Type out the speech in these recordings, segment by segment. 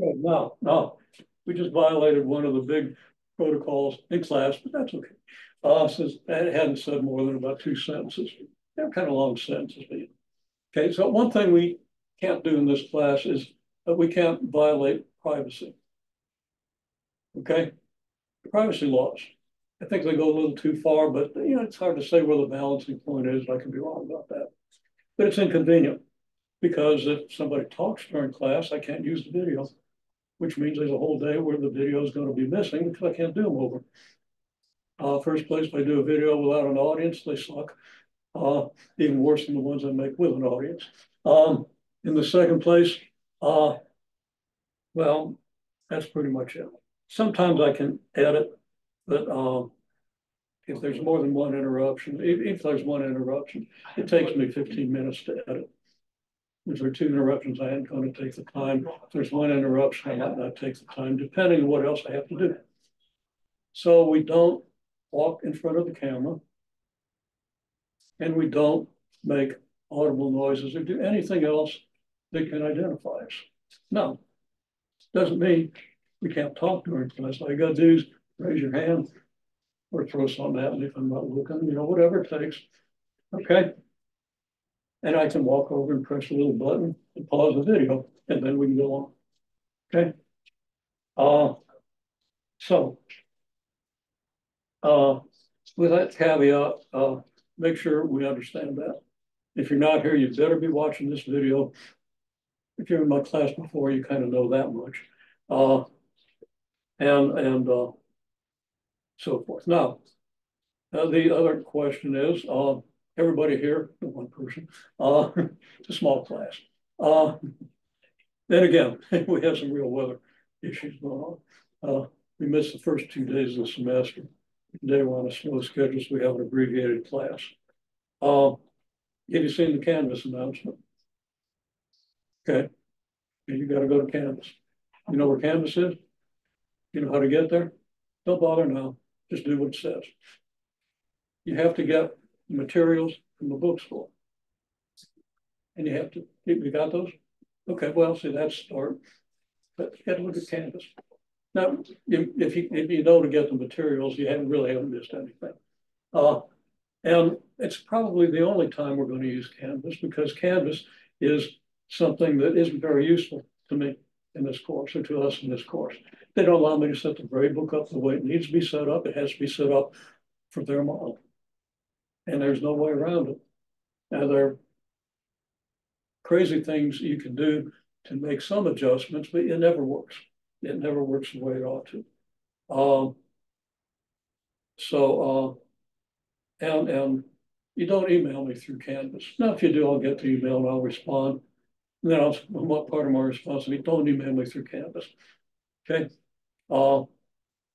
Okay, now, now, we just violated one of the big protocols in class, but that's okay. Uh, says, it hadn't said more than about two sentences. They're kind of long sentences. Okay, so one thing we can't do in this class is that we can't violate privacy. Okay, privacy laws. I think they go a little too far, but you know, it's hard to say where the balancing point is. I can be wrong about that. But it's inconvenient because if somebody talks during class, I can't use the video, which means there's a whole day where the video is going to be missing because I can't do them over. Uh, first place, I do a video without an audience, they suck. Uh, even worse than the ones I make with an audience. Um, in the second place, uh, well, that's pretty much it. Sometimes I can edit, but um, if there's more than one interruption, if, if there's one interruption, it takes me 15 minutes to edit. If there are two interruptions, I ain't going to take the time. If there's one interruption, I might not take the time, depending on what else I have to do. So we don't walk in front of the camera and we don't make audible noises or do anything else that can identify us. No, doesn't mean we can't talk during class. All you gotta do is raise your hand or throw something at me if I'm not looking, you know, whatever it takes. Okay. And I can walk over and press a little button and pause the video, and then we can go on. Okay. Uh, so, uh, with that caveat, uh, make sure we understand that. If you're not here, you better be watching this video. If you're in my class before, you kind of know that much. Uh, and and uh, so forth. Now, uh, the other question is, uh, everybody here, one person, uh, it's a small class. Uh, then again, we have some real weather issues going on. Uh, we missed the first two days of the semester. Today we're on a snow schedule, so we have an abbreviated class. Uh, have you seen the Canvas announcement? Okay, you got to go to Canvas. You know where Canvas is? You know how to get there? Don't bother now. Just do what it says. You have to get materials from the bookstore. And you have to, you got those? Okay, well, see, that's start. But you got to look at Canvas. Now, if you, if you know to get the materials, you haven't really haven't missed anything. Uh, and it's probably the only time we're going to use Canvas because Canvas is something that isn't very useful to me in this course or to us in this course. They don't allow me to set the grade book up the way it needs to be set up. It has to be set up for their model. And there's no way around it. Now, there are crazy things you can do to make some adjustments, but it never works. It never works the way it ought to. Um, so, uh, and, and you don't email me through Canvas. Now, if you do, I'll get the email and I'll respond. And then I'll, what part of my responsibility, don't email me through Canvas. Okay. Uh,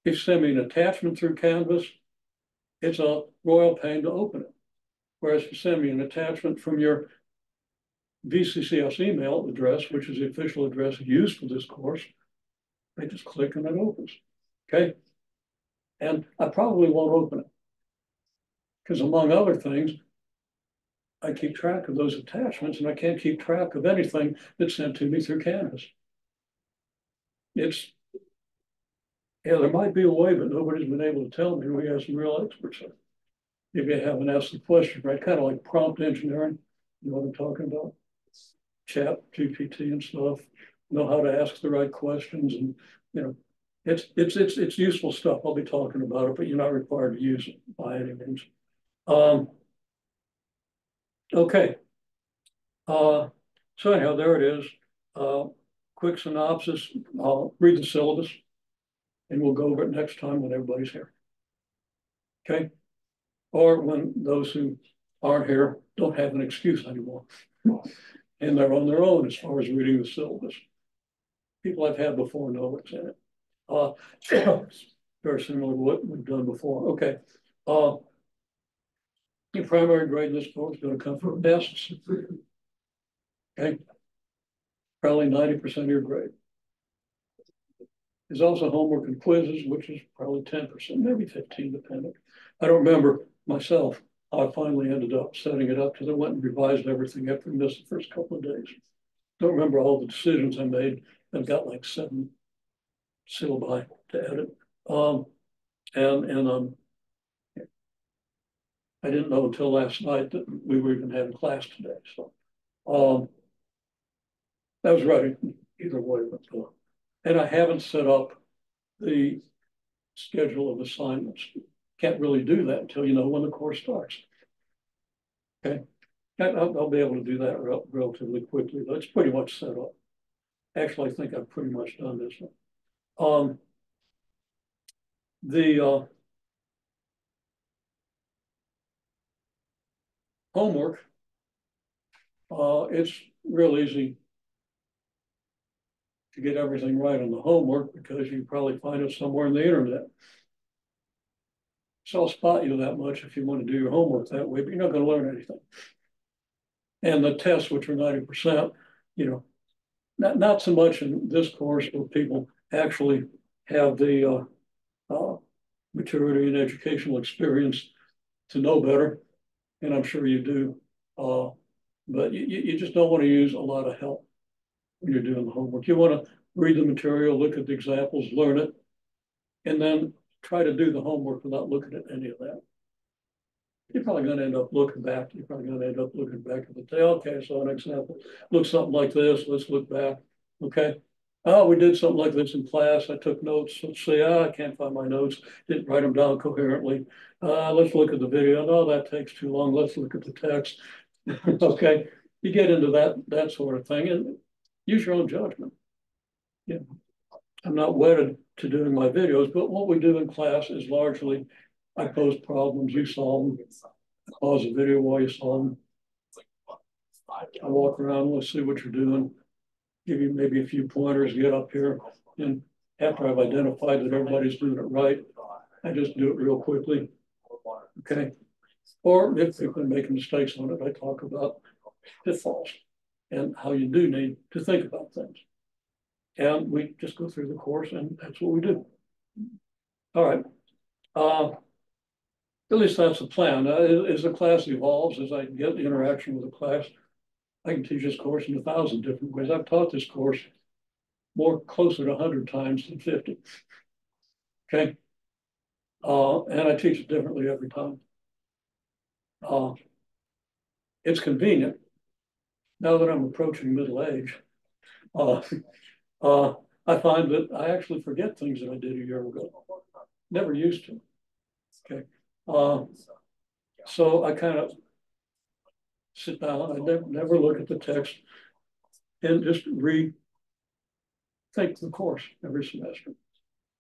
if you send me an attachment through Canvas, it's a royal pain to open it. Whereas you send me an attachment from your VCCS email address, which is the official address used for this course, I just click and it opens. Okay. And I probably won't open it. Because among other things, I keep track of those attachments and I can't keep track of anything that's sent to me through Canvas. It's, yeah, there might be a way, but nobody's been able to tell me. We have some real experts. If you haven't asked the question, right? Kind of like prompt engineering. You know what I'm talking about? Chat, GPT and stuff know how to ask the right questions and, you know, it's, it's, it's, it's useful stuff. I'll be talking about it, but you're not required to use it by any means. Um, okay. Uh, so anyhow, there it is. Uh, quick synopsis. I'll read the syllabus and we'll go over it next time when everybody's here. Okay. Or when those who aren't here don't have an excuse anymore. and they're on their own as far as reading the syllabus people I've had before know what's in it. Uh, very similar to what we've done before. Okay. Uh, your primary grade in this course is going to come from tests. Okay. Probably 90% of your grade. There's also homework and quizzes, which is probably 10%, maybe 15, depending. I don't remember myself how I finally ended up setting it up because I went and revised everything after I missed the first couple of days. Don't remember all the decisions I made I've got like seven syllabi to edit. Um, and, and, um, I didn't know until last night that we were even having class today, so, um, that was ready either way, but, uh, and I haven't set up the schedule of assignments. Can't really do that until you know when the course starts. Okay, I'll, I'll be able to do that rel relatively quickly, but it's pretty much set up. Actually, I think I've pretty much done this one. Um, the uh, homework, uh, it's real easy to get everything right on the homework because you probably find it somewhere in the internet. So I'll spot you that much if you want to do your homework that way, but you're not going to learn anything. And the tests, which are 90%, you know, not, not so much in this course where people actually have the uh, uh, maturity and educational experience to know better. And I'm sure you do. Uh, but you, you just don't want to use a lot of help when you're doing the homework. You want to read the material, look at the examples, learn it, and then try to do the homework without looking at any of that. You're probably going to end up looking back. You're probably going to end up looking back at the tail. Okay, so an example looks something like this. Let's look back. Okay. Oh, we did something like this in class. I took notes. Let's see. Ah, I can't find my notes. Didn't write them down coherently. Uh, let's look at the video. No, that takes too long. Let's look at the text. okay. You get into that that sort of thing and use your own judgment. Yeah. I'm not wedded to doing my videos, but what we do in class is largely I pose problems, you solve them. I pause a video while you solve them. I walk around, let's see what you're doing. Give you maybe a few pointers, get up here. And after I've identified that everybody's doing it right, I just do it real quickly. Okay. Or if they've been making mistakes on it, I talk about pitfalls and how you do need to think about things. And we just go through the course and that's what we do. All right. Uh, at least that's the plan. Uh, as the class evolves, as I get the interaction with the class, I can teach this course in a thousand different ways. I've taught this course more closer to 100 times than 50. Okay. Uh, and I teach it differently every time. Uh, it's convenient now that I'm approaching middle age. Uh, uh, I find that I actually forget things that I did a year ago. Never used to. Okay. Uh, so I kind of sit down. I never, never look at the text and just read, think the course every semester.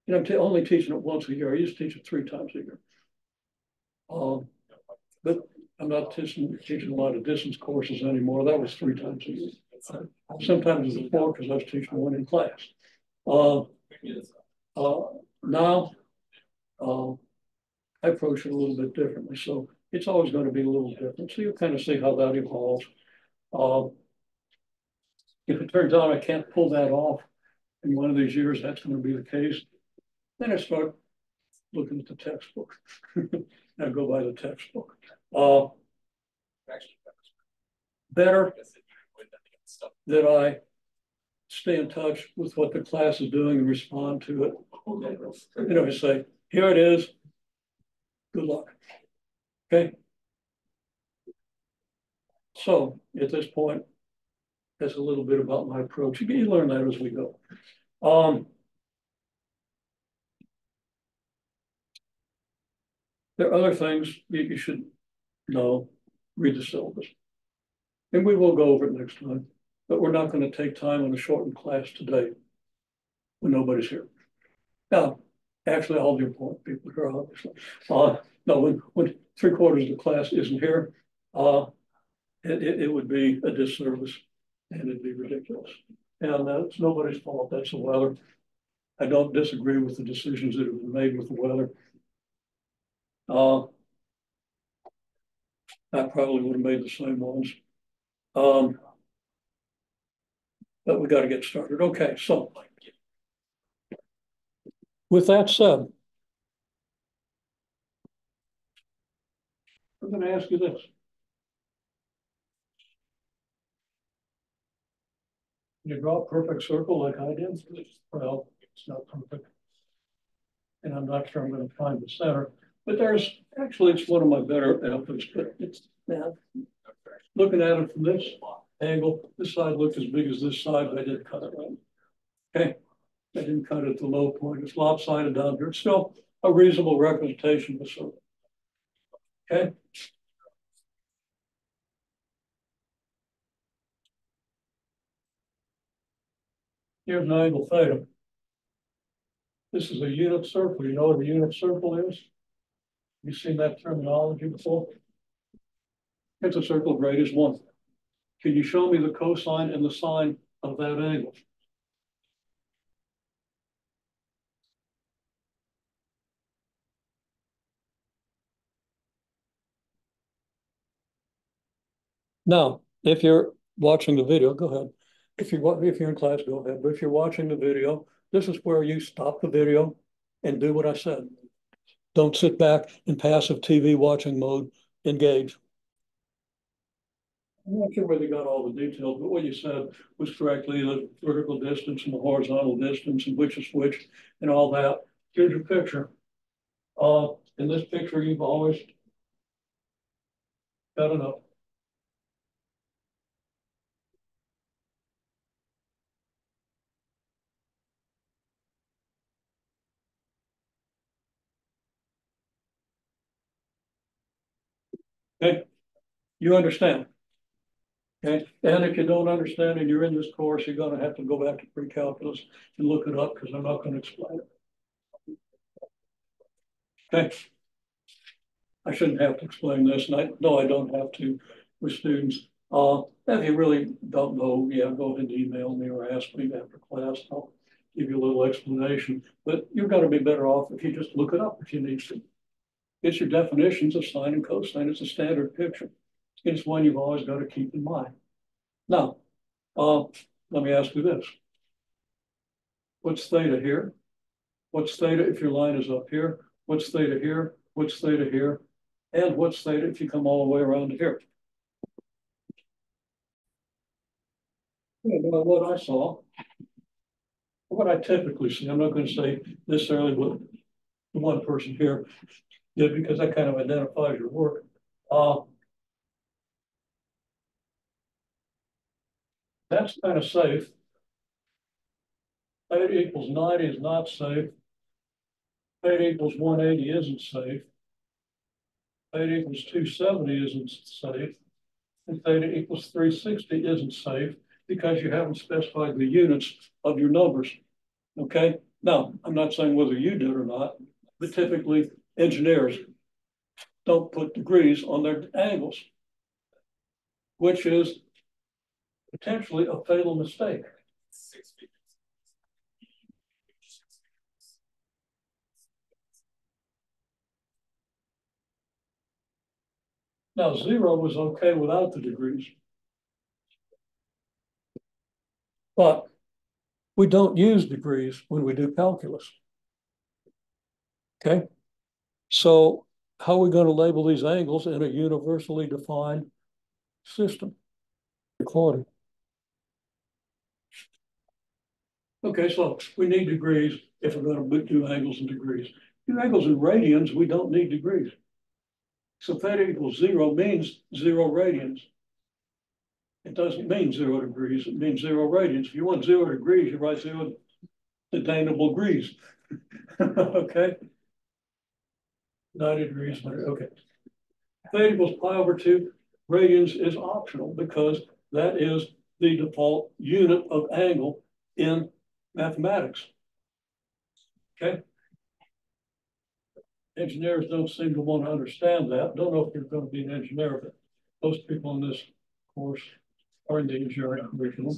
And I'm only teaching it once a year. I used to teach it three times a year. Um, but I'm not teaching, teaching a lot of distance courses anymore. That was three times a year. Sometimes it's four because I was teaching one in class. Uh, uh, now, uh, I approach it a little bit differently. So it's always going to be a little different. So you kind of see how that evolves. Uh, if it turns out I can't pull that off in one of these years, that's going to be the case. Then I start looking at the textbook. I go by the textbook. Uh, better that I stay in touch with what the class is doing and respond to it. You know, I say, here it is. Good luck. Okay. So at this point, that's a little bit about my approach. You learn that as we go. Um, there are other things you, you should know. Read the syllabus. And we will go over it next time, but we're not going to take time on a shortened class today when nobody's here. Now, actually, all the important people here, obviously. Uh, no, when, when three quarters of the class isn't here, uh, it, it, it would be a disservice and it'd be ridiculous. And it's nobody's fault. That's the weather. I don't disagree with the decisions that have been made with the weather. Uh, I probably would have made the same ones. Um, but we got to get started. Okay, so with that said, I'm going to ask you this. You draw a perfect circle like I did, well, it's not perfect. And I'm not sure I'm gonna find the center, but there's, actually, it's one of my better efforts, but it's, man. Looking at it from this angle, this side looked as big as this side, but I didn't cut it right. Okay, I didn't cut it at the low point, it's lopsided down here, it's still a reasonable representation of the circle. Okay. Here's an angle theta. This is a unit circle. You know what a unit circle is? You seen that terminology before? It's a circle of radius one. Can you show me the cosine and the sine of that angle? Now, if you're watching the video, go ahead. If you're, if you're in class, go ahead. But if you're watching the video, this is where you stop the video and do what I said. Don't sit back in passive TV watching mode, engage. I'm not sure whether you got all the details, but what you said was correctly the vertical distance and the horizontal distance and which is which and all that. Here's your picture. Uh, in this picture, you've always got enough. Okay, you understand? Okay, and if you don't understand and you're in this course, you're gonna have to go back to pre-calculus and look it up because I'm not gonna explain it. Okay. I shouldn't have to explain this, and I, no, I don't have to with students. Uh, if you really don't know, yeah, go ahead and email me or ask me after class. I'll give you a little explanation, but you're gonna be better off if you just look it up if you need to. It's your definitions of sine and cosine. It's a standard picture. It's one you've always got to keep in mind. Now, uh, let me ask you this. What's theta here? What's theta if your line is up here? What's theta here? What's theta here? And what's theta if you come all the way around here? Well, what I saw, what I typically see, I'm not going to say necessarily what one person here did because that kind of identifies your work. Uh, that's kind of safe. Theta equals 90 is not safe. Theta equals 180 isn't safe. Theta equals 270 isn't safe. And theta equals 360 isn't safe because you haven't specified the units of your numbers. Okay. Now, I'm not saying whether you did or not, but typically engineers don't put degrees on their angles, which is potentially a fatal mistake. Now, zero was okay without the degrees. But we don't use degrees when we do calculus. Okay? So how are we going to label these angles in a universally defined system? Recording. Okay, so we need degrees if we're going to do angles in degrees. Do angles in radians, we don't need degrees. So theta equals zero means zero radians. It doesn't mean zero degrees, it means zero radians. If you want zero degrees, you write zero attainable degrees. okay? 90 degrees, okay. Theta equals pi over 2 radians is optional because that is the default unit of angle in mathematics. Okay. Engineers don't seem to want to understand that. Don't know if you're going to be an engineer, but most people in this course are in the engineering curriculum.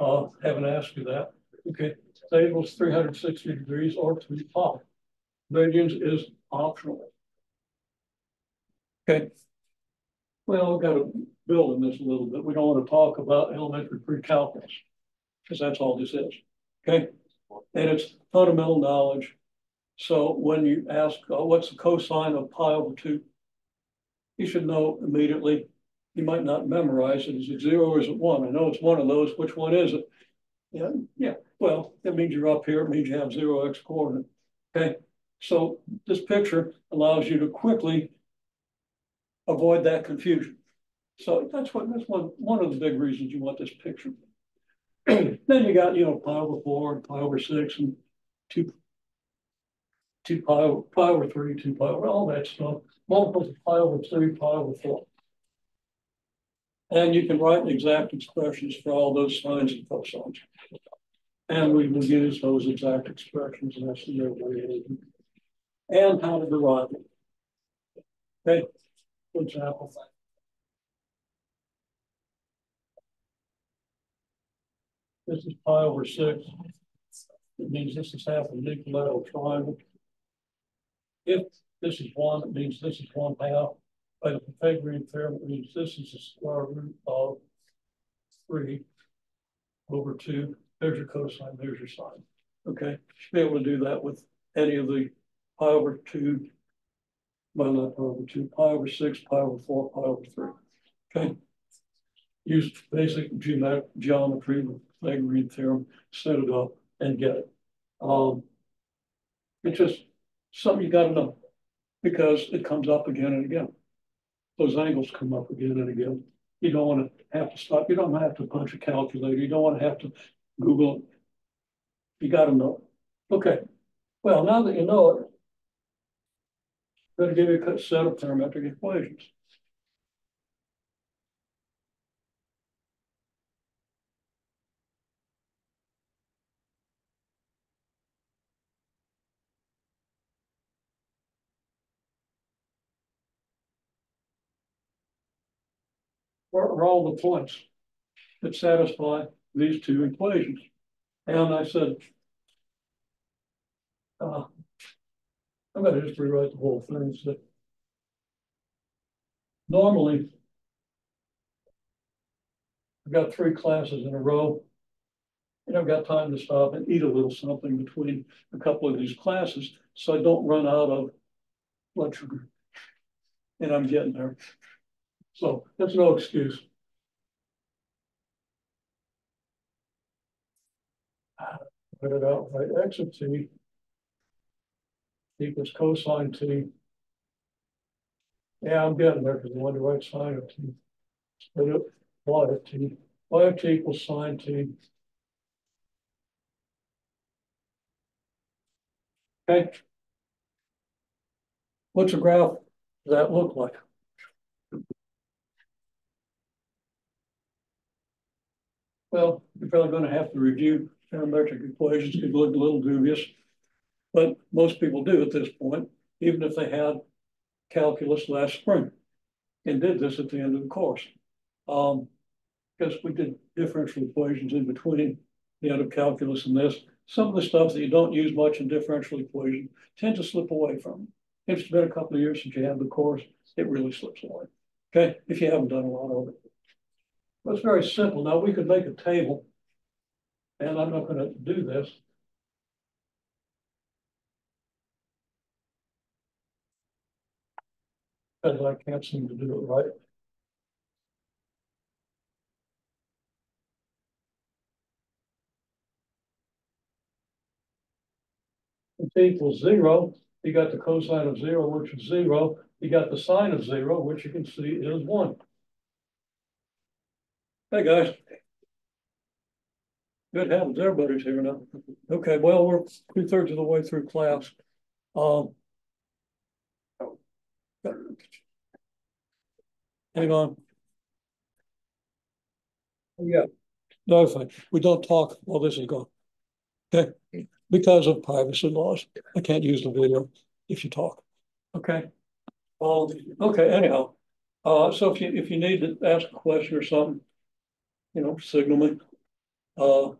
Uh, haven't asked you that. Okay, theta equals 360 degrees or 2 pi. Radians is optional. Okay. Well, we've got to build on this a little bit. We don't want to talk about elementary pre-calculus because that's all this is. Okay. And it's fundamental knowledge. So when you ask, oh, what's the cosine of pi over 2? You should know immediately you might not memorize it. Is it zero or is it one? I know it's one of those. Which one is it? Yeah, yeah. Well, that means you're up here. It means you have zero X coordinate. Okay. So this picture allows you to quickly avoid that confusion. So that's what that's one one of the big reasons you want this picture. then you got you know pi over four and pi over six and two two pi over, pi over three, two pi over all that stuff. Multiples of pi over three, pi over four. And you can write exact expressions for all those sines and cosines. And we will use those exact expressions and that's the way and how to derive it. Okay, for example. This is pi over six. It means this is half an equilateral triangle. If this is one, it means this is one half. By the Pythagorean theorem, it means this is the square root of three over two. There's your cosine, there's your sine. Okay, should be able to do that with any of the pi over two, well, pi over two, pi over six, pi over four, pi over three. Okay. Use basic geometry, the Pythagorean theorem, set it up and get it. Um, it's just something you got to know because it comes up again and again. Those angles come up again and again. You don't want to have to stop. You don't have to punch a calculator. You don't want to have to Google it. You got to know. Okay. Well, now that you know it, going to give you a set of parametric equations. What are all the points that satisfy these two equations? And I said, uh, I'm to just rewrite the whole thing. So normally, I've got three classes in a row, and I've got time to stop and eat a little something between a couple of these classes, so I don't run out of blood sugar. And I'm getting there. So that's no excuse. Put it out x of t equals cosine t. Yeah, I'm getting there because want to write sine of t. Split it y of t. y of t equals sine t. Okay. What's a graph that look like? Well, you're probably going to have to review parametric equations, It look a little dubious, but most people do at this point, even if they had calculus last spring and did this at the end of the course. Um, because we did differential equations in between the end of calculus and this. Some of the stuff that you don't use much in differential equation tend to slip away from. If it's been a couple of years since you had the course, it really slips away. Okay, if you haven't done a lot of it. Well, it's very simple. Now we could make a table, and I'm not going to do this. Because I can't seem to do it right. T equals zero. You got the cosine of zero, which is zero. You got the sine of zero, which you can see is one. Hey, guys. Good heavens, everybody's here now. Okay, well, we're two thirds of the way through class. Um, hang on. Yeah, no thing. We don't talk while this is going. Okay, because of privacy laws. I can't use the video if you talk. Okay. Um, okay, anyhow. Uh, so if you if you need to ask a question or something, you know, signal me. Uh,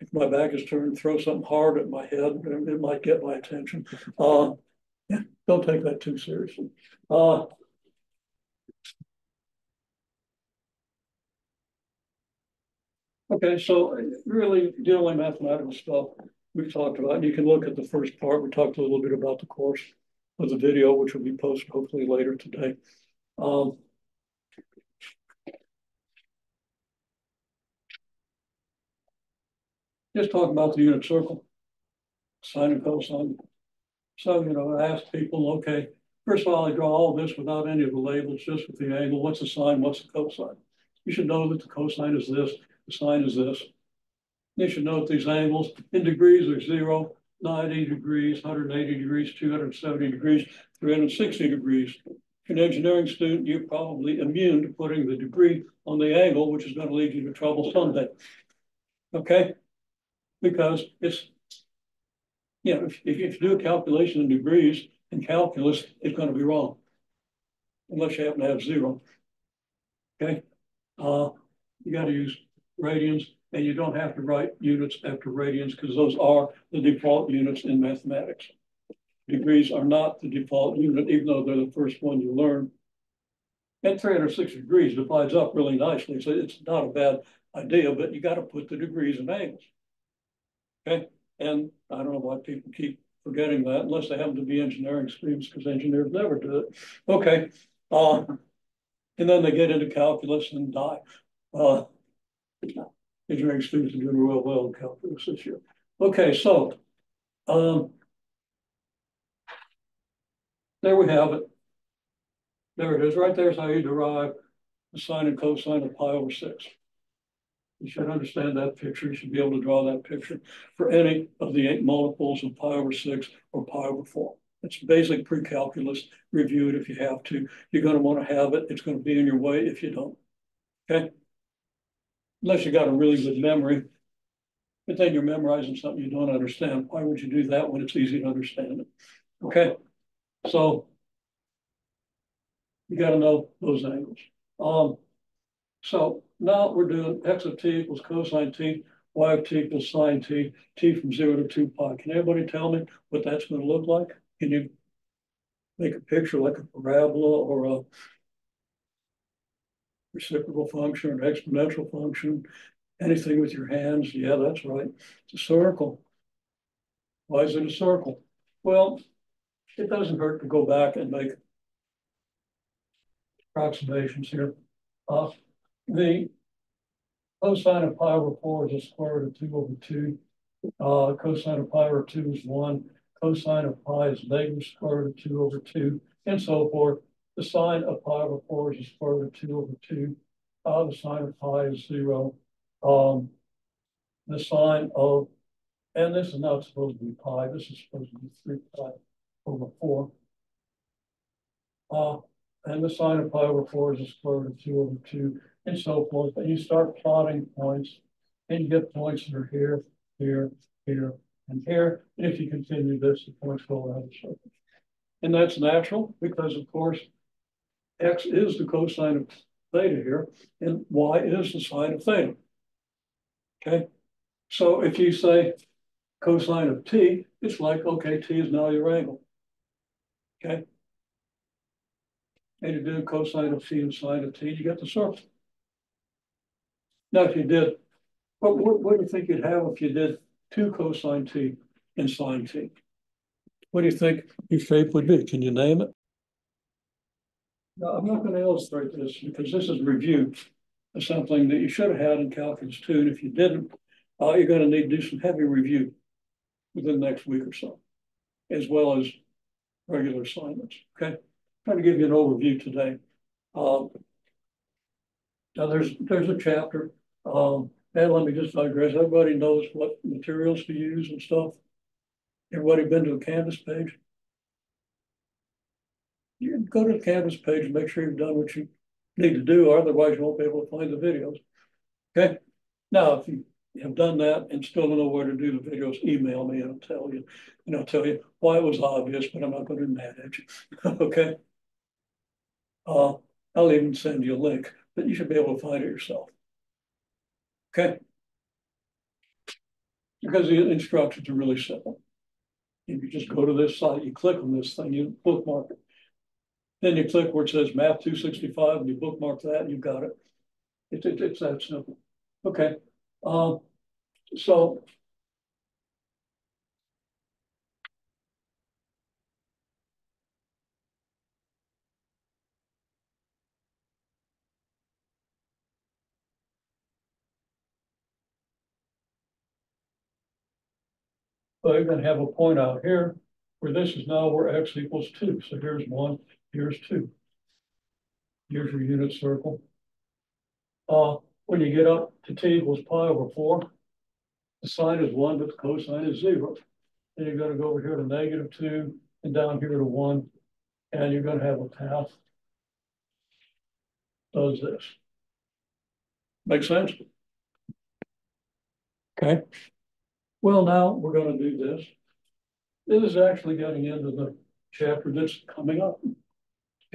if my back is turned, throw something hard at my head, it might get my attention. Uh, yeah, don't take that too seriously. Uh, okay, so uh, really the only mathematical stuff we've talked about, you can look at the first part. We talked a little bit about the course of the video, which will be posted hopefully later today. Um, just talk about the unit circle, sine and cosine. So, you know, I ask people, okay, first of all, I draw all this without any of the labels, just with the angle. What's the sine? What's the cosine? You should know that the cosine is this, the sine is this. You should note these angles in degrees are zero, 90 degrees, 180 degrees, 270 degrees, 360 degrees. If an engineering student, you're probably immune to putting the degree on the angle, which is going to lead you to trouble someday. Okay? Because it's, you know, if, if you do a calculation in degrees in calculus, it's going to be wrong. Unless you happen to have zero. Okay? Uh, you got to use radians and you don't have to write units after radians because those are the default units in mathematics. Degrees are not the default unit, even though they're the first one you learn. And 360 degrees divides up really nicely, so it's not a bad idea, but you got to put the degrees and angles. Okay, and I don't know why people keep forgetting that unless they happen to be engineering students because engineers never do it. Okay, uh, and then they get into calculus and die. Uh, engineering students are doing real well in calculus this year. Okay, so um, there we have it. There it is. Right there's how you derive the sine and cosine of pi over six. You should understand that picture. You should be able to draw that picture for any of the eight multiples of pi over six or pi over four. It's basic pre-calculus. Review it if you have to. You're going to want to have it. It's going to be in your way if you don't. Okay. Unless you got a really good memory. But then you're memorizing something you don't understand. Why would you do that when it's easy to understand it? Okay. So you got to know those angles. Um, so now we're doing x of t equals cosine t, y of t equals sine t, t from zero to two pi. Can anybody tell me what that's going to look like? Can you make a picture like a parabola or a reciprocal function or an exponential function? Anything with your hands? Yeah, that's right. It's a circle. Why is it a circle? Well, it doesn't hurt to go back and make approximations here. Uh, the cosine of pi over four is the square root of two over two. Uh, cosine of pi over two is one. Cosine of pi is negative square root of two over two, and so forth. The sine of pi over four is the square root of two over two. Uh, the sine of pi is zero. Um, the sine of, and this is not supposed to be pi. This is supposed to be three pi over four. Uh, and the sine of pi over four is the square root of two over two, and so forth. And you start plotting points, and you get points that are here, here, here, and here. And if you continue this, the points go around the circle. And that's natural because, of course, x is the cosine of theta here, and y is the sine of theta. Okay, so if you say cosine of t, it's like, okay, t is now your angle. Okay. And you do cosine of t and sine of t, you get the circle. Now, if you did, what, what, what do you think you'd have if you did two cosine t and sine t? What do you think your shape would be? Can you name it? No, I'm not going to illustrate this because this is review of something that you should have had in calculus two. And if you didn't, uh, you're going to need to do some heavy review within the next week or so, as well as regular assignments. Okay, trying to give you an overview today. Um, now there's there's a chapter, um, and let me just digress. Everybody knows what materials to use and stuff. Everybody been to a Canvas page? You go to the Canvas page and make sure you've done what you need to do, or otherwise you won't be able to find the videos. Okay. Now, if you have done that and still don't know where to do the videos, email me and I'll tell you, and I'll tell you why it was obvious, but I'm not going to be mad at you. okay. Uh, I'll even send you a link, but you should be able to find it yourself. Okay. Because the instructions are really simple. If you just go to this site, you click on this thing, you bookmark it. Then you click where it says Math 265 and you bookmark that and you've got it. It, it, it's that simple. Okay. Um, so But you're gonna have a point out here where this is now where x equals two. So here's one, here's two. Here's your unit circle. Uh, when you get up to t equals pi over four, the sine is one, but the cosine is zero. Then you're gonna go over here to negative two and down here to one, and you're gonna have a path. Does this. Make sense? Okay. Well, now we're gonna do this. This is actually getting into the chapter that's coming up.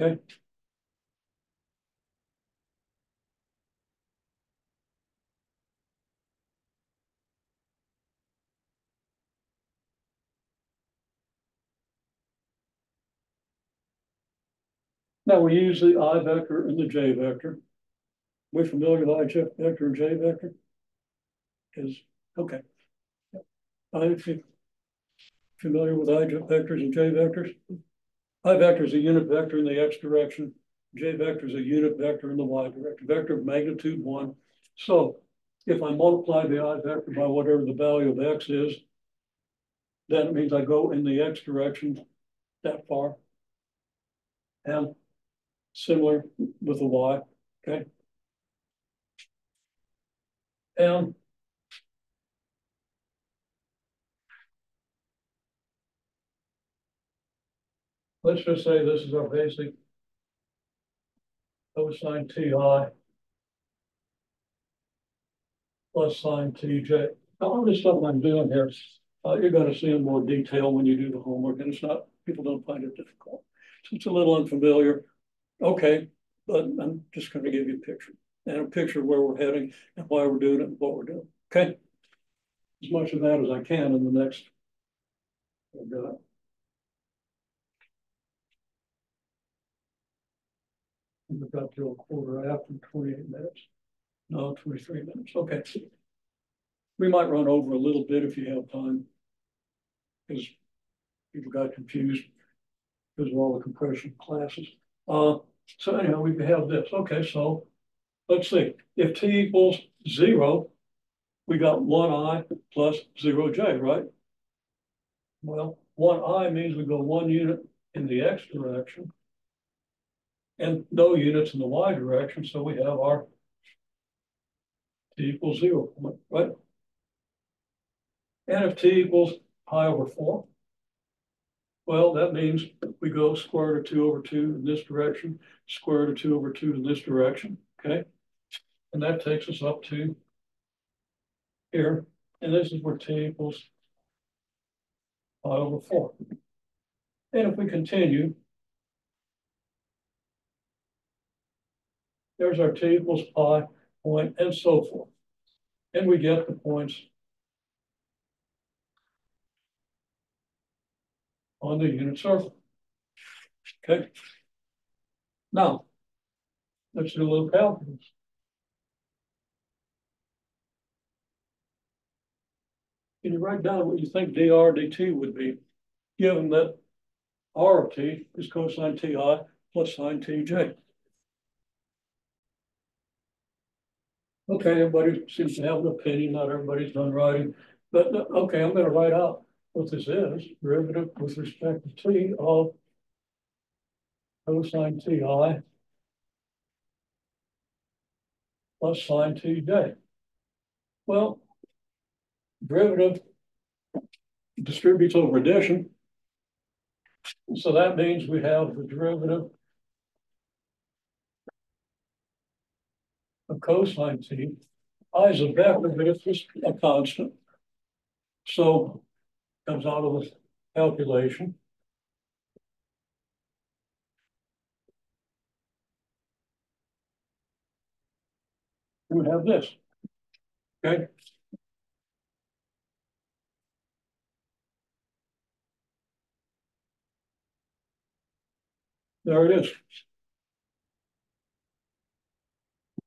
Okay. Now we use the I vector and the J vector. We're familiar with I vector and J vector? Is, okay. I familiar with I vectors and J vectors? I vector is a unit vector in the X direction. J vector is a unit vector in the Y direction, vector of magnitude one. So if I multiply the I vector by whatever the value of X is, then it means I go in the X direction that far. And similar with the Y, okay? And let's just say this is our basic cosine Ti plus sine Tj. Now, all this stuff I'm doing here, uh, you're going to see in more detail when you do the homework, and it's not, people don't find it difficult. So it's a little unfamiliar. Okay, but I'm just going to give you a picture and a picture of where we're heading and why we're doing it and what we're doing. Okay. As much of that as I can in the next. We've got till a quarter after twenty-eight minutes. No, twenty-three minutes. Okay. We might run over a little bit if you have time. Because people got confused because of all the compression classes. Uh, so anyhow, we have this. Okay, so let's see. If t equals zero, we got one i plus zero j, right? Well, one i means we go one unit in the x direction and no units in the y direction, so we have our t equals zero, right? And if t equals pi over four, well, that means we go square root of two over two in this direction, square root of two over two in this direction, okay? And that takes us up to here, and this is where t equals pi over four. And if we continue, there's our t equals pi point and so forth. And we get the points on the unit circle. Okay. Now, let's do a little calculus. Can you write down what you think dr dt would be, given that r of t is cosine ti plus sine tj? Okay, everybody seems to have an opinion, not everybody's done writing, but okay, I'm gonna write out what this is, derivative with respect to t of cosine ti plus sine tj. Well, derivative distributes over addition. So that means we have the derivative cosine t. I is a vector, but it's just a constant. So comes out of the calculation. We have this. Okay. There it is.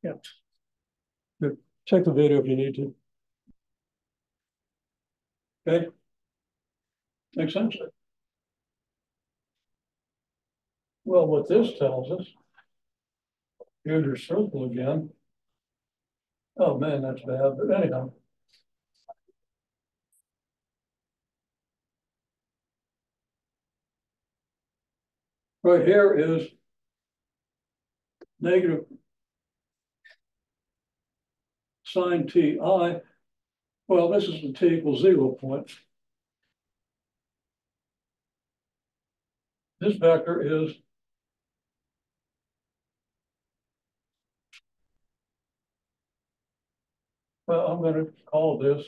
Yeah. Check the video if you need to. Okay. Makes sense. Well, what this tells us, here's your circle again. Oh man, that's bad, but anyhow. Right here is negative sine ti. Well, this is the t equals zero point. This vector is well, I'm going to call this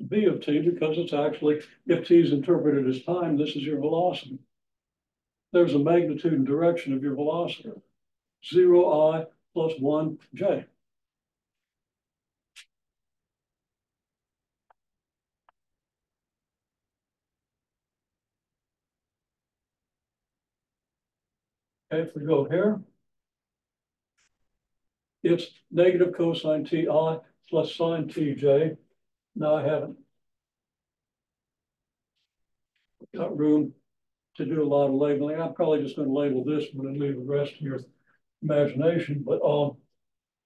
v of t because it's actually, if t is interpreted as time, this is your velocity. There's a magnitude and direction of your velocity. Zero i plus one j. Okay, if we go here, it's negative cosine ti plus sine tj. Now I haven't got room to do a lot of labeling. I'm probably just going to label this one and leave the rest your imagination. But um,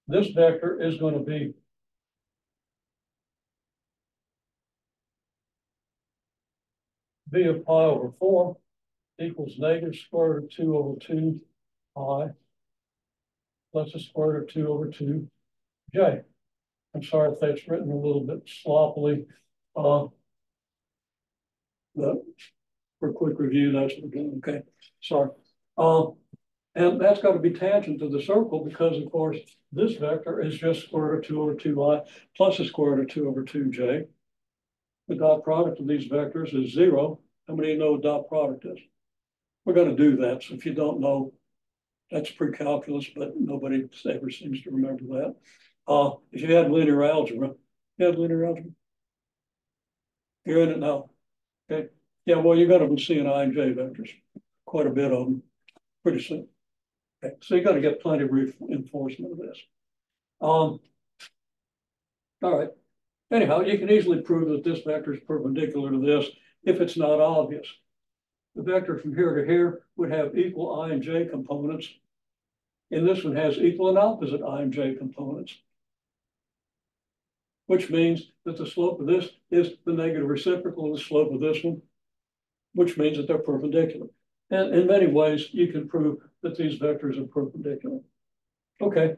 this vector is going to be v of pi over 4 equals negative square root of 2 over 2 pi plus the square root of 2 over 2 j. I'm sorry if that's written a little bit sloppily. Uh, but for quick review, that's what we're doing. Okay, sorry. Uh, and that's got to be tangent to the circle because, of course, this vector is just square root of 2 over 2i plus the square root of 2 over 2j. The dot product of these vectors is 0. How many of you know what dot product is? We're going to do that. So if you don't know, that's pre-calculus, but nobody ever seems to remember that. Uh, if you had linear algebra, you had linear algebra. You're in it now. Okay. Yeah, well, you're going to be seeing I and J vectors, quite a bit of them, pretty soon. Okay, so you got to get plenty of reinforcement of this. Um, all right. Anyhow, you can easily prove that this vector is perpendicular to this if it's not obvious. The vector from here to here would have equal I and J components. And this one has equal and opposite I and J components which means that the slope of this is the negative reciprocal of the slope of this one, which means that they're perpendicular. And in many ways, you can prove that these vectors are perpendicular. Okay,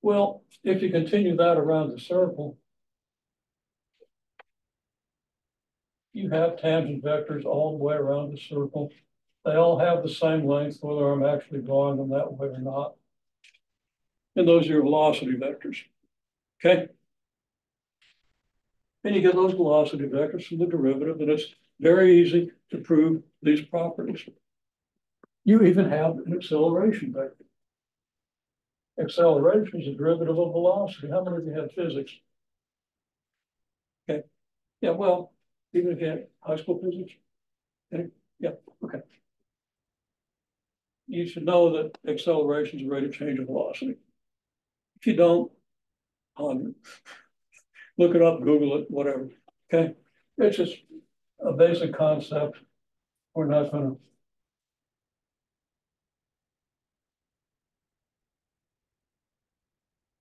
well, if you continue that around the circle, you have tangent vectors all the way around the circle. They all have the same length, whether I'm actually drawing them that way or not. And those are your velocity vectors. Okay. And you get those velocity vectors from the derivative, and it's very easy to prove these properties. You even have an acceleration vector. Acceleration is a derivative of velocity. How many of you have physics? Okay. Yeah, well, even if you had high school physics. Yeah, okay. You should know that acceleration is a rate of change of velocity. If you don't, um, look it up, Google it, whatever. Okay. It's just a basic concept. We're not going to.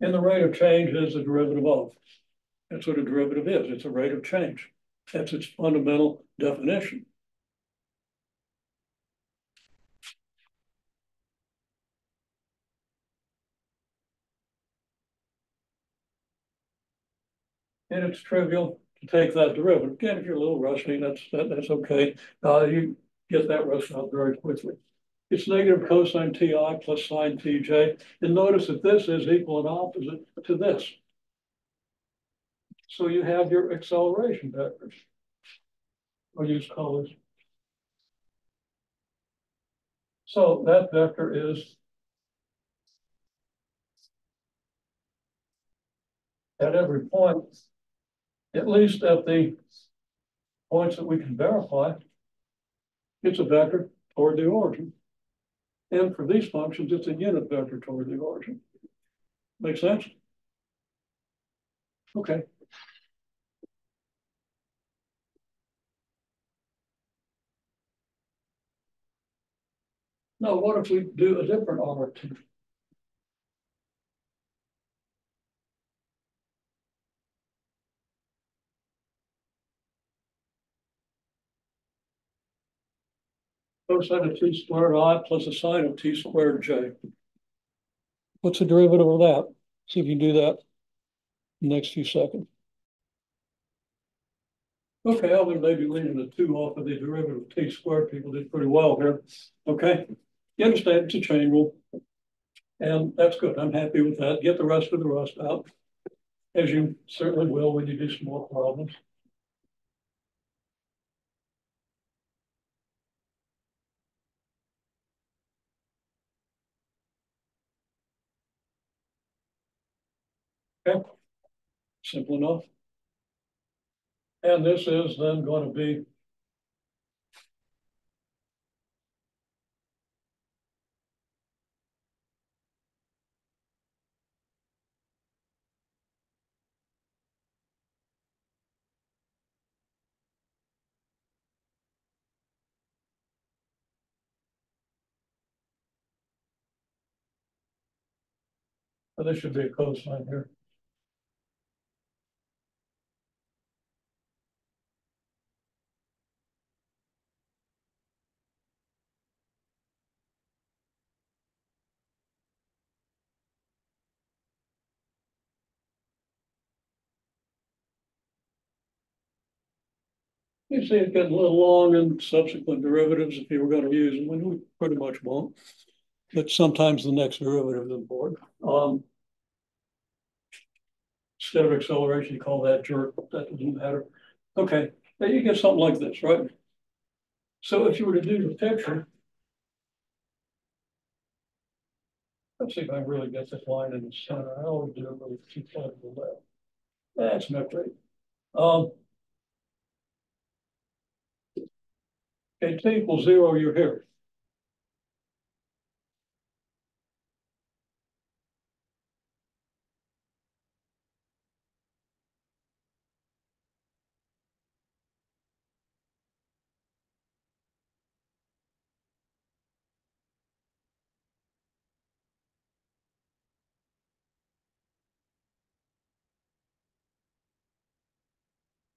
And the rate of change is the derivative of. That's what a derivative is. It's a rate of change. That's its fundamental definition. and it's trivial to take that derivative. Again, if you're a little rusty, that's that, that's okay. Uh, you get that rust out very quickly. It's negative cosine ti plus sine tj. And notice that this is equal and opposite to this. So you have your acceleration vectors. I'll use colors. So that vector is at every point at least at the points that we can verify, it's a vector toward the origin. And for these functions, it's a unit vector toward the origin. Make sense? Okay. Now, what if we do a different R2? Cosine of t squared i plus a sine of t squared j. What's the derivative of that? See if you can do that the next few seconds. Okay, gonna maybe leaving the two off of the derivative of t squared. People did pretty well here. Okay, you understand it's a chain rule. And that's good. I'm happy with that. Get the rest of the rust out. As you certainly will when you do some more problems. Okay, simple enough. And this is then going to be this should be a cosine here. You see it getting a little long in subsequent derivatives if you were going to use them, and we pretty much won't. But sometimes the next derivative is important. Um, instead of acceleration, you call that jerk. That doesn't matter. Okay, then you get something like this, right? So if you were to do the picture, let's see if I really get this line in the center. I always do it with two sides of the left. That's not great. Um, okay, t equals zero, you're here.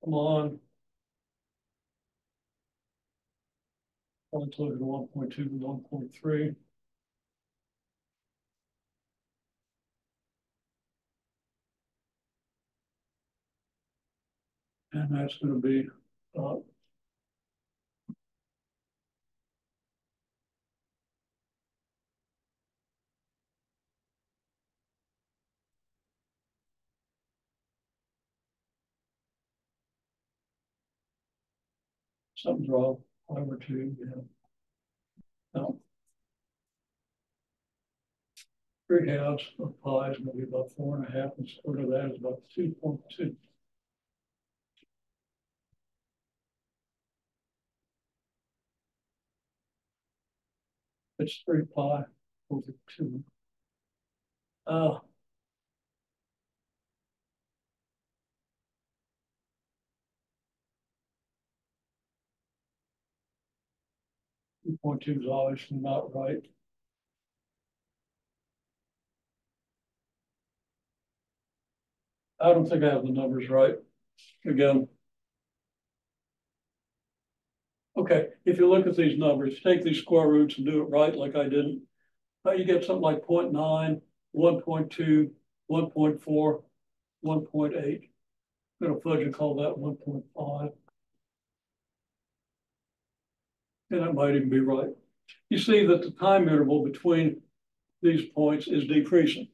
Come on. I'll include one point two, one point three. And that's gonna be, uh. Something's wrong, over two, yeah. No. Three halves of pi is maybe about four and a half, and square of that is about two point two. It's three pi over two. Uh. Two point two is obviously not right. I don't think I have the numbers right. Again. Okay, if you look at these numbers, take these square roots and do it right like I did. Uh, you get something like 0 0.9, 1.2, 1.4, 1.8. I'm gonna fudge and call that 1.5. And that might even be right. You see that the time interval between these points is decreasing,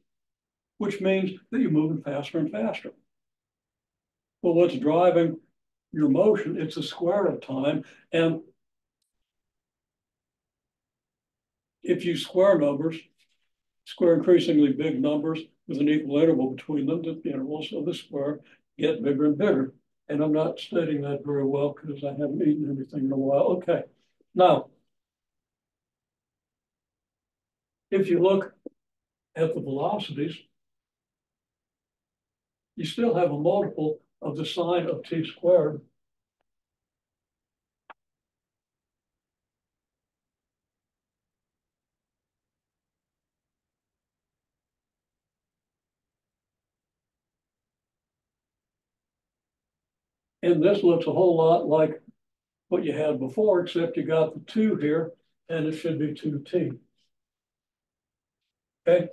which means that you're moving faster and faster. Well, what's driving your motion? It's the square of time. And if you square numbers, square increasingly big numbers with an equal interval between them, the intervals of the square get bigger and bigger. And I'm not studying that very well because I haven't eaten anything in a while. Okay. Now, if you look at the velocities, you still have a multiple of the sine of t squared. And this looks a whole lot like what you had before, except you got the two here and it should be two t. Okay?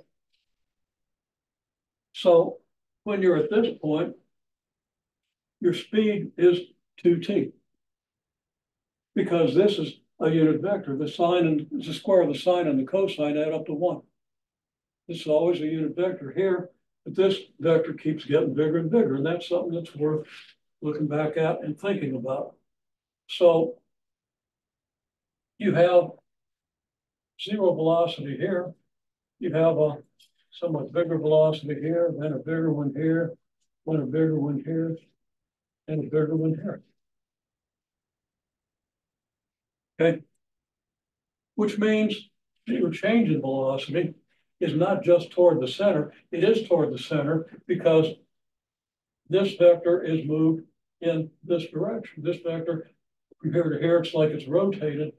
So when you're at this point, your speed is two t. Because this is a unit vector, the sine and the square of the sine and the cosine add up to one. This is always a unit vector here, but this vector keeps getting bigger and bigger, and that's something that's worth looking back at and thinking about. So you have zero velocity here. You have a somewhat bigger velocity here, then a bigger one here, then a bigger one here, and a bigger one here. Okay. Which means your change in velocity is not just toward the center, it is toward the center because this vector is moved in this direction. This vector from here to here, it's like it's rotated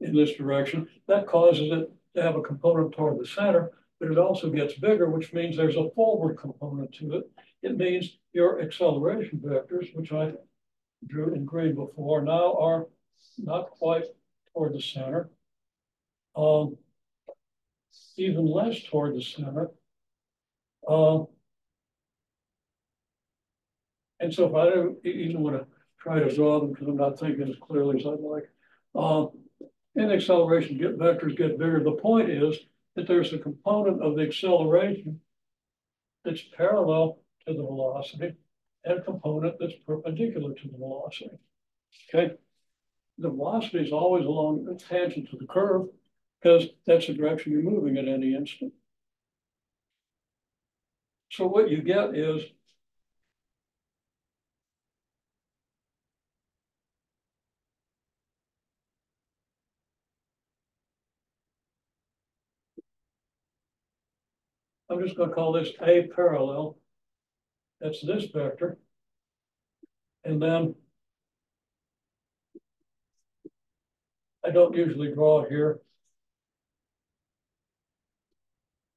in this direction. That causes it to have a component toward the center, but it also gets bigger, which means there's a forward component to it. It means your acceleration vectors, which I drew in green before, now are not quite toward the center. Um, even less toward the center. Uh, and so if I don't even want to try to draw them because I'm not thinking as clearly as I'd like, uh, and acceleration get vectors get bigger. The point is that there's a component of the acceleration that's parallel to the velocity and a component that's perpendicular to the velocity. Okay. The velocity is always along tangent to the curve because that's the direction you're moving at any instant. So what you get is I'm just going to call this A parallel. That's this vector. And then I don't usually draw here.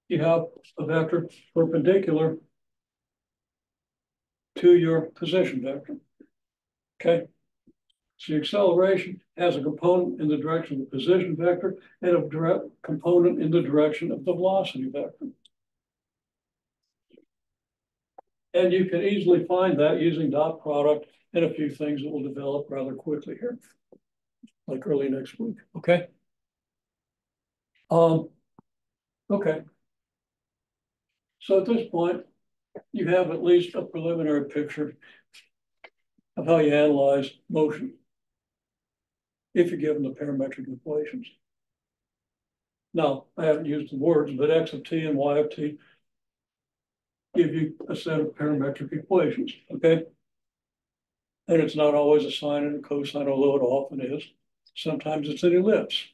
You have a vector perpendicular to your position vector. Okay. So the acceleration has a component in the direction of the position vector and a direct component in the direction of the velocity vector. And you can easily find that using dot product and a few things that will develop rather quickly here, like early next week, okay? Um, okay. So at this point, you have at least a preliminary picture of how you analyze motion if you're given the parametric equations. Now, I haven't used the words, but x of t and y of t give you a set of parametric equations, okay? And it's not always a sine and a cosine, although it often is. Sometimes it's an ellipse.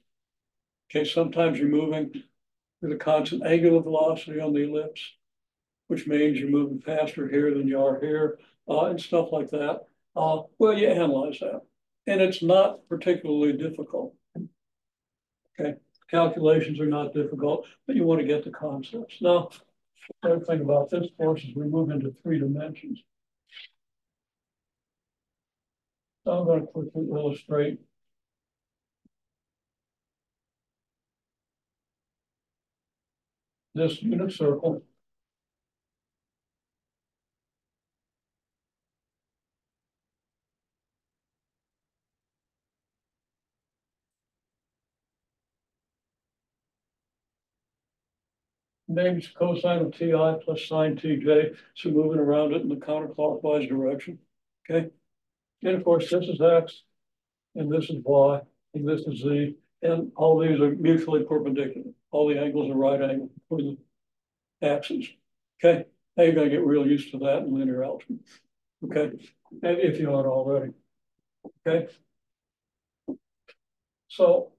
Okay, sometimes you're moving with a constant angular velocity on the ellipse, which means you're moving faster here than you are here, uh, and stuff like that. Uh, well, you analyze that. And it's not particularly difficult. Okay, calculations are not difficult, but you want to get the concepts. Now, other thing about this course is we move into three dimensions. So I'm going to quickly illustrate this unit circle. Names cosine of ti plus sine tj, so moving around it in the counterclockwise direction, okay? And of course, this is x, and this is y, and this is z, and all these are mutually perpendicular. All the angles are right angle between the axes, okay? Now you're gonna get real used to that in linear algebra, okay? And if you aren't already, okay? So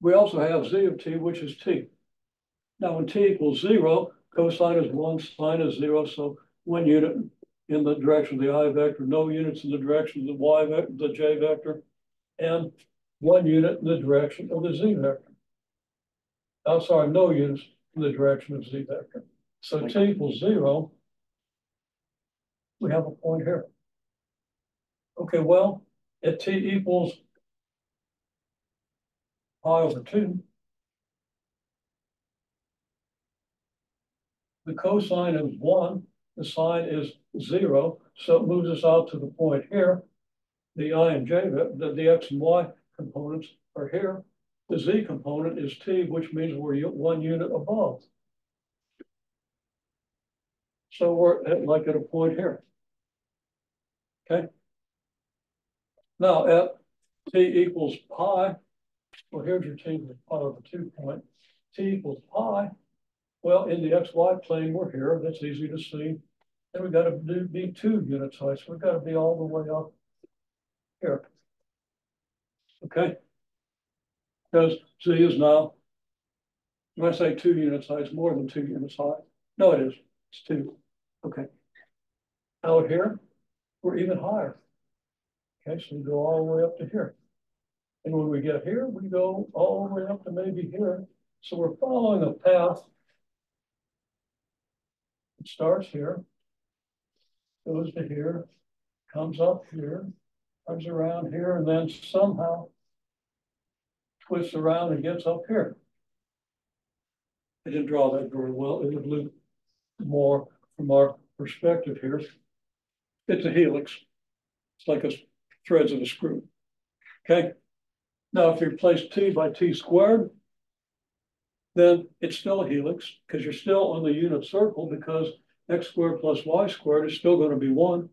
We also have z of t, which is t. Now, when t equals zero, cosine is one, sine is zero, so one unit in the direction of the i vector, no units in the direction of the y vector, the j vector, and one unit in the direction of the z vector. I'm sorry, no units in the direction of z vector. So t equals zero. We have a point here. Okay, well, at t equals pi over two. The cosine is one, the sine is zero, so it moves us out to the point here. The i and j, the, the x and y components are here. The z component is t, which means we're one unit above. So we're at, like at a point here. Okay. Now at t equals pi, well, here's your t equals pi over two point, t equals pi. Well, in the xy plane, we're here, that's easy to see. And we've gotta do, be two units high, so we've gotta be all the way up here. Okay? Because z is now, when I say two units high, it's more than two units high. No, it is, it's two, okay. Out here, we're even higher. Okay, so we go all the way up to here. And when we get here, we go all the way up to maybe here. So we're following a path. It starts here, goes to here, comes up here, comes around here, and then somehow twists around and gets up here. I didn't draw that very well. It would look more from our perspective here. It's a helix. It's like a threads of a screw. Okay. Now, if you replace t by t squared, then it's still a helix because you're still on the unit circle because x squared plus y squared is still going to be one.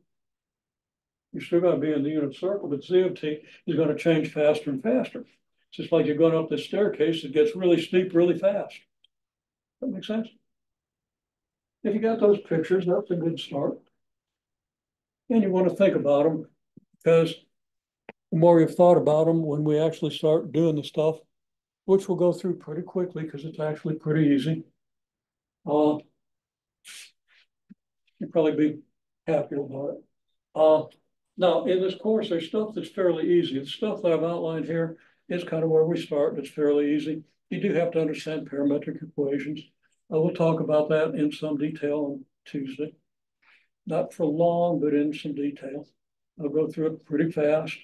You're still going to be in the unit circle, but z of t is going to change faster and faster. It's just like you're going up this staircase, it gets really steep really fast. That makes sense? If you got those pictures, that's a good start. And you want to think about them because the more you've thought about them, when we actually start doing the stuff, which we'll go through pretty quickly because it's actually pretty easy. Uh, you'll probably be happy about it. Uh, now, in this course, there's stuff that's fairly easy. The stuff that I've outlined here is kind of where we start. It's fairly easy. You do have to understand parametric equations. I will talk about that in some detail on Tuesday. Not for long, but in some detail. I'll go through it pretty fast,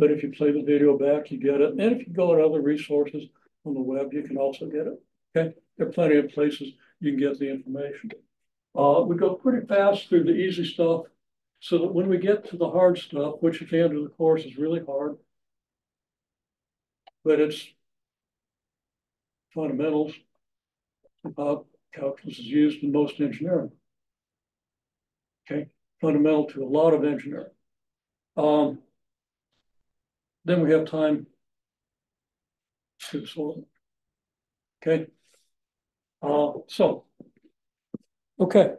but if you play the video back, you get it. And if you go to other resources on the web, you can also get it. Okay, there are plenty of places you can get the information. Uh, we go pretty fast through the easy stuff so that when we get to the hard stuff, which at the end of the course is really hard, but it's fundamentals how calculus is used in most engineering. Okay, fundamental to a lot of engineering. Um, then we have time to solve. Okay. Uh, so, okay,